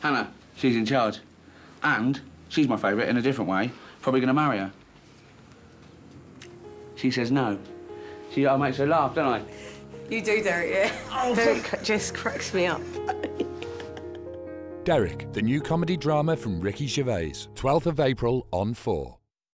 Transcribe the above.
Hannah, she's in charge. And she's my favourite in a different way. Probably going to marry her. She says no. She, I makes her laugh, don't I? You do, Derek, yeah. Oh, Derek just cracks me up. Derek, the new comedy drama from Ricky Gervais, 12th of April on 4.